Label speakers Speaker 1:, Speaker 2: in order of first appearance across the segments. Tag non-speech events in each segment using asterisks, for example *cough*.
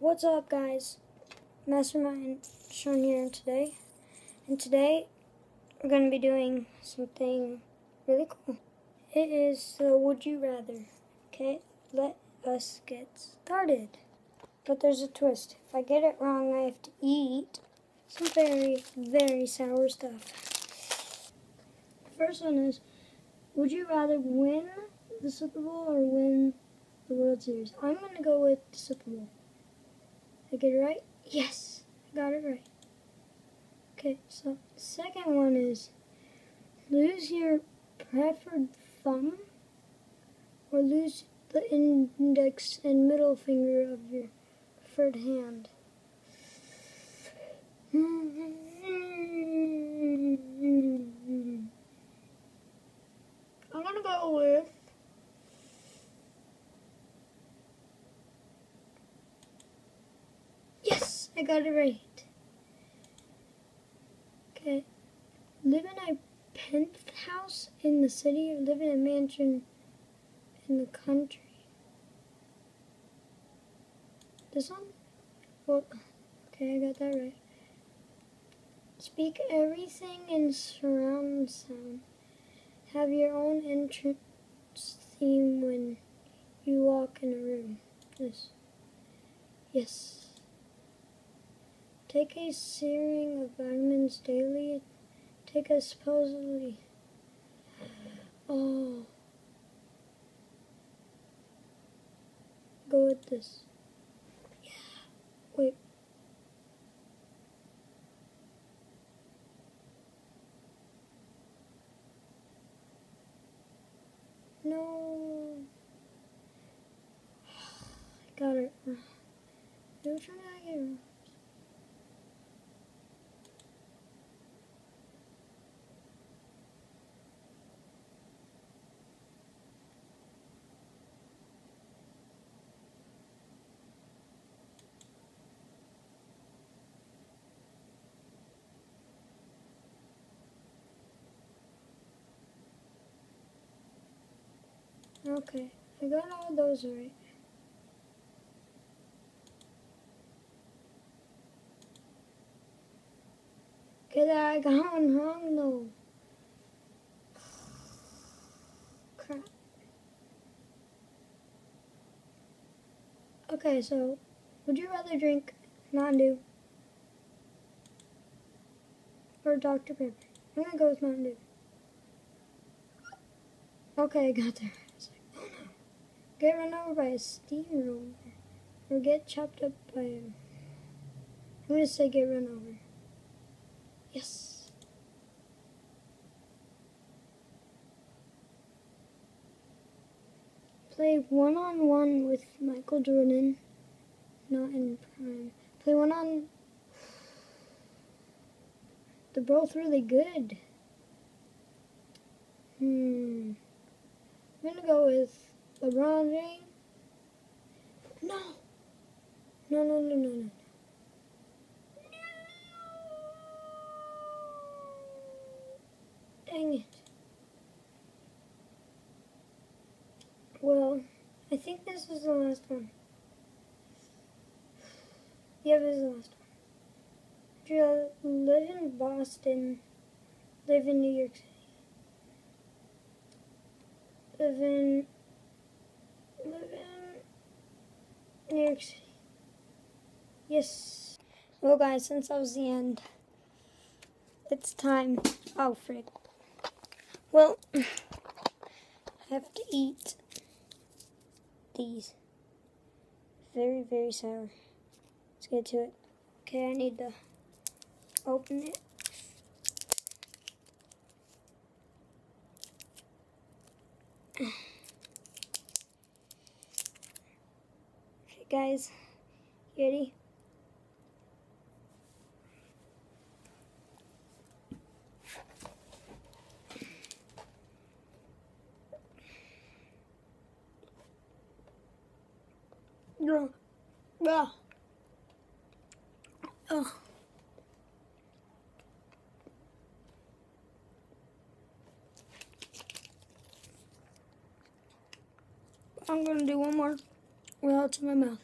Speaker 1: What's up, guys? Mastermind Sean here today, and today we're going to be doing something really cool. It is the Would You Rather. Okay, let us get started. But there's a twist. If I get it wrong, I have to eat some very, very sour stuff. First one is Would you rather win the Super Bowl or win the World Series? I'm going to go with the Super Bowl. I get it right? Yes, I got it right. Okay, so second one is lose your preferred thumb or lose the index and middle finger of your preferred hand. I'm gonna go with Yes, I got it right. Okay. Live in a penthouse in the city or live in a mansion in the country? This one? Well, okay, I got that right. Speak everything in surround sound. Have your own entrance theme when you walk in a room. Yes. Yes. Take a searing of vitamins daily. Take a supposedly. Oh. Go with this. Yeah. Wait. No. *sighs* I got it. *sighs* Which Okay, I got all those right. Okay, I got *laughs* one wrong though. *sighs* Crap. Okay, so would you rather drink Mountain Dew or Dr. Pepper? I'm gonna go with Mountain Dew. Okay, I got there. Get run over by a steamroller. Or get chopped up by a... I'm to say get run over. Yes. Play one-on-one -on -one with Michael Jordan. Not in prime. Play one-on... They're both really good. Hmm. I'm to go with LeBron James? No. No, no, no, no, no. Dang it. Well, I think this is the last one. Yeah, this is the last one. If you live in Boston, live in New York City, live in live in New York City. Yes. Well, guys, since that was the end, it's time. Oh, frick. Well, I have to eat these. Very, very sour. Let's get to it. Okay, I need to open it. Guys. You ready? Yeah. Yeah. Oh. I'm gonna do one more without in my mouth.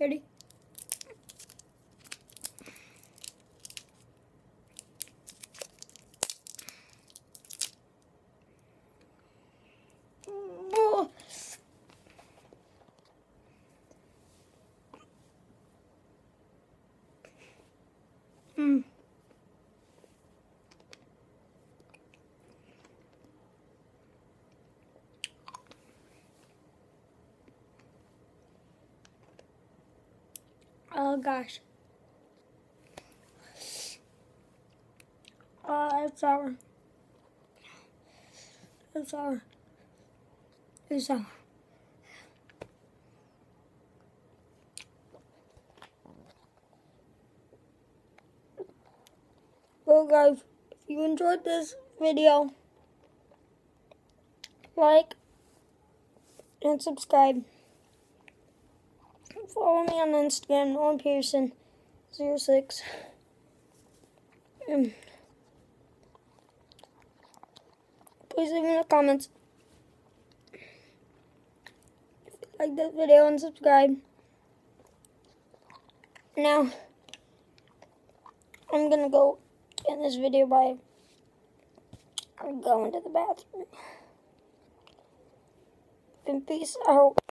Speaker 1: Ready? Mm. Oh gosh. Oh, it's sour. It's sour. It's sour. Well guys, if you enjoyed this video, like and subscribe. Follow me on Instagram, Nolan Pearson 06. Um, please leave me in the comments like this video and subscribe. Now, I'm gonna go end this video by going to the bathroom. And peace out.